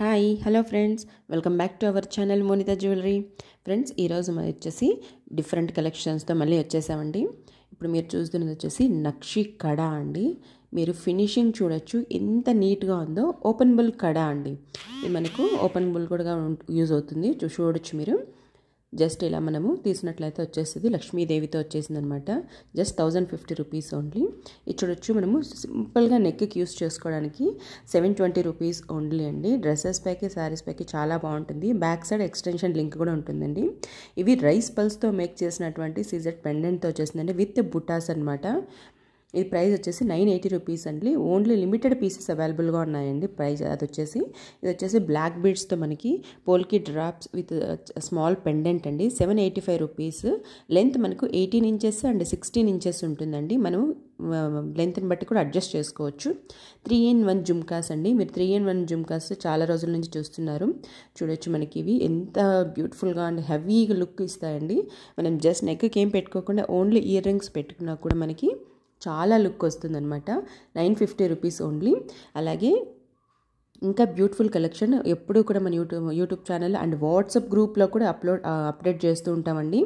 Hi hello friends welcome back to our channel Monitha jewellery friends ఈరోజు మరి వచ్చేసి different కలెక్షన్స్తో మళ్ళీ వచ్చేసామండి. ఇప్పుడు మీరు చూస్తున్నది వచ్చేసి నక్షి కడ అండి. మీరు ఫినిషింగ్ చూడొచ్చు. ఎంత నీట్గా ఉందో ఓపెన్ బుల్ కడ అండి. ఇది మనకు ఓపెన్ బుల్ కూడా యూజ్ అవుతుంది. చూ- చూడొచ్చు మీరు. జస్ట్ ఇలా మనము తీసినట్లయితే వచ్చేస్తుంది. లక్ష్మీదేవితో వచ్చేసింది అనమాట just thousand fifty rupees only. ఇది మనము సింపుల్గా నెక్కి యూస్ చేసుకోవడానికి సెవెన్ ట్వంటీ రూపీస్ ఓన్లీ అండి. డ్రెస్సెస్ పైకి శారీస్ పైకి చాలా బాగుంటుంది. బ్యాక్ సైడ్ ఎక్స్టెన్షన్ లింక్ కూడా ఉంటుందండి. ఇవి రైస్ పల్స్తో మేక్ చేసినటువంటి సీజెడ్ పెండెంట్తో వచ్చేసిందండి. విత్ బుటాస్ అనమాట ఇది ప్రైస్ వచ్చేసి నైన్ ఎయిటీ రూపీస్ అండి. ఓన్లీ లిమిటెడ్ పీసెస్ అవైలబుల్గా ఉన్నాయండి ప్రైస్. అది వచ్చేసి ఇది వచ్చేసి బ్లాక్ బీడ్స్తో మనకి పోల్కి డ్రాప్స్ విత్ స్మాల్ పెండెంట్ అండి. Seven eighty five rupees. Length మనకు eighteen inches and sixteen inches ఉంటుందండి. మనం లెంత్ని బట్టి కూడా అడ్జస్ట్ చేసుకోవచ్చు. త్రీ ఇన్ వన్ జుమ్కాస్ అండి. మీరు త్రీ ఇన్ వన్ జుమ్కాస్ చాలా రోజుల నుంచి చూస్తున్నారు. చూడొచ్చు మనకి ఇవి. ఎంత బ్యూటిఫుల్గా అండ్ హెవీగా లుక్ ఇస్తాయండి. మనం జస్ట్ నెక్కి ఏం పెట్టుకోకుండా ఓన్లీ ఇయర్ రింగ్స్ పెట్టుకున్నా కూడా మనకి చాలా లుక్ వస్తుందన్నమాట. Nine fifty rupees only. అలాగే ఇంకా బ్యూటిఫుల్ కలెక్షన్. ఎప్పుడూ కూడా మన YouTube YouTube channel and WhatsApp గ్రూప్లో కూడా అప్లోడ్ అప్డేట్ చేస్తూ ఉంటామండి.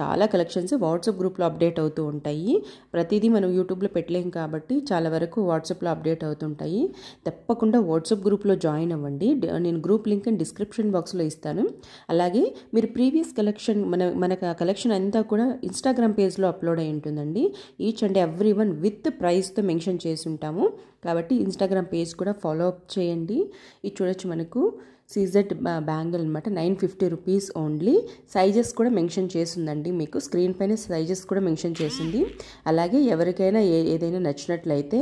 చాలా కలెక్షన్స్ వాట్సాప్ గ్రూప్లో అప్డేట్ అవుతూ ఉంటాయి. ప్రతిదీ మనం యూట్యూబ్లో పెట్టలేం కాబట్టి చాలా వరకు వాట్సాప్లో అప్డేట్ అవుతుంటాయి తప్పకుండా వాట్సాప్ గ్రూప్లో జాయిన్ అవ్వండి. నేను గ్రూప్ లింక్ డిస్క్రిప్షన్ బాక్స్లో ఇస్తాను. అలాగే మీరు ప్రీవియస్ కలెక్షన్ మన మనకు ఆ కలెక్షన్ అంతా కూడా ఇన్స్టాగ్రామ్ పేజ్లో అప్లోడ్ అయి ఉంటుందండి. Each and every one with ప్రైస్తో మెన్షన్ చేసి ఉంటాము. కాబట్టి ఇన్స్టాగ్రామ్ పేజ్ కూడా ఫాలో అప్ చేయండి. అండి ఇది చూడొచ్చు మనకు. సీజెడ్ బ్యాంగిల్ అనమాట nine fifty rupees only. Sizes కూడా మెన్షన్ చేసిందండి మీకు. స్క్రీన్ పైన సైజెస్ కూడా మెన్షన్ చేసింది అలాగే ఎవరికైనా ఏ ఏదైనా నచ్చినట్లయితే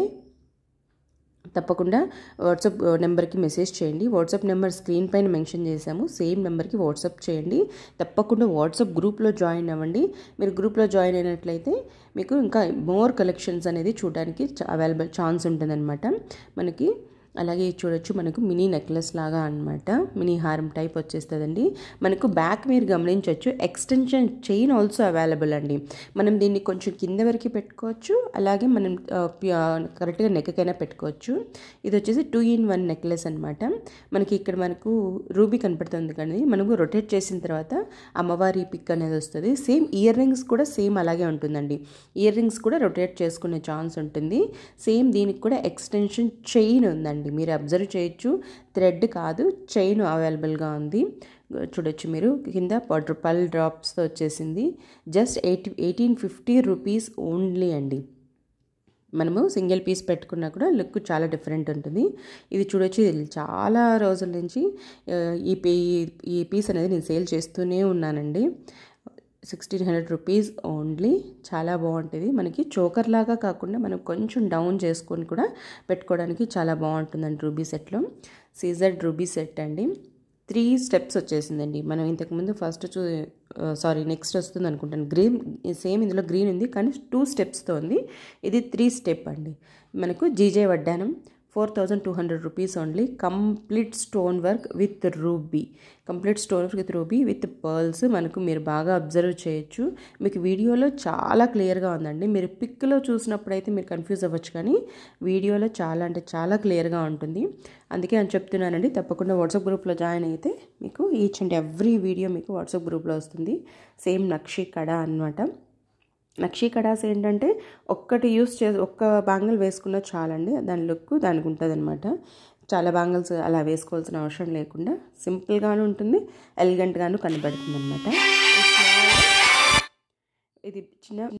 తప్పకుండా వాట్సాప్ నెంబర్కి మెసేజ్ చేయండి. వాట్సాప్ నెంబర్ స్క్రీన్ పైన మెన్షన్ చేశాము. సేమ్ నెంబర్కి వాట్సాప్ చేయండి. తప్పకుండా వాట్సాప్ గ్రూప్లో జాయిన్ అవ్వండి. మీరు గ్రూప్లో జాయిన్ అయినట్లయితే మీకు ఇంకా మోర్ కలెక్షన్స్ అనేది చూడడానికి అవైలబుల్ ఛాన్స్ ఉంటుందన్నమాట. మనకి అలాగే ఇది చూడొచ్చు మనకు మినీ నెక్లెస్ లాగా అనమాట మినీ హారం టైప్ వచ్చేస్తుందండి. మనకు బ్యాక్ మీరు గమనించవచ్చు ఎక్స్టెన్షన్ చైన్ ఆల్సో అవైలబుల్ అండి. మనం దీన్ని కొంచెం కింద వరకు పెట్టుకోవచ్చు అలాగే మనం కరెక్ట్గా నెక్కకైనా పెట్టుకోవచ్చు. ఇది వచ్చేసి టూ ఇన్ వన్ నెక్లెస్ అనమాట మనకి ఇక్కడ మనకు రూబీ కనపడుతుంది కానీ మనము రొటేట్ చేసిన తర్వాత అమ్మవారి పిక్ అనేది వస్తుంది. సేమ్ ఇయర్ రింగ్స్ కూడా సేమ్ అలాగే ఉంటుందండి. ఇయర్ రింగ్స్ కూడా రొటేట్ చేసుకునే ఛాన్స్ ఉంటుంది. సేమ్ దీనికి కూడా ఎక్స్టెన్షన్ చైన్ ఉందండి. మీరు అబ్జర్వ్ చేయొచ్చు. థ్రెడ్ కాదు చైన్ అవైలబుల్గా ఉంది. చూడొచ్చు మీరు. కింద పడ్ పల్ డ్రాప్స్తో వచ్చేసింది. Just eighty eighteen fifty rupees only అండి. మనము సింగిల్ పీస్ పెట్టుకున్నా కూడా లుక్ చాలా డిఫరెంట్ ఉంటుంది. ఇది చూడొచ్చు. ఇది చాలా రోజుల నుంచి ఈ పీ ఈ పీస్ అనేది నేను సేల్ చేస్తూనే ఉన్నానండి. Sixteen hundred rupees only. చాలా బాగుంటుంది. మనకి చోకర్ లాగా కాకుండా మనం కొంచెం డౌన్ చేసుకొని కూడా పెట్టుకోవడానికి చాలా బాగుంటుందండి రూబీ సెట్లో. సీజర్ రూబీ సెట్ అండి. త్రీ స్టెప్స్ వచ్చేసిందండి. మనం ఇంతకుముందు ఫస్ట్ చూ సారీ నెక్స్ట్ వస్తుంది అనుకుంటాను. గ్రీన్ సేమ్ ఇందులో గ్రీన్ ఉంది కానీ టూ స్టెప్స్తో ఉంది. ఇది త్రీ స్టెప్ అండి. మనకు జీజే వడ్డానం four thousand two hundred rupees only. Complete stone work with ruby. Complete stone work with ruby with pearls మనకు మీరు బాగా అబ్జర్వ్ చేయొచ్చు. మీకు వీడియోలో చాలా క్లియర్గా ఉందండి. మీరు పిక్లో చూసినప్పుడైతే మీరు కన్ఫ్యూజ్ అవ్వచ్చు కానీ వీడియోలో చాలా అంటే చాలా క్లియర్గా ఉంటుంది. అందుకే నేను చెప్తున్నానండి. తప్పకుండా వాట్సాప్ గ్రూప్లో జాయిన్ అయితే మీకు ఈచ్ అండ్ ఎవ్రీ వీడియో మీకు వాట్సాప్ గ్రూప్లో వస్తుంది. సేమ్ నక్షి కడ అనమాట నక్షీ కడాస్ ఏంటంటే ఒక్కటి యూస్ చే ఒక్క బ్యాంగిల్ వేసుకున్న చాలండి. దాని లుక్ దానికి ఉంటుంది అనమాట చాలా బ్యాంగిల్స్ అలా వేసుకోవాల్సిన అవసరం లేకుండా సింపుల్గాను ఉంటుంది ఎలిగెంట్గాను కనబడుతుంది అనమాట ఇది చిన్న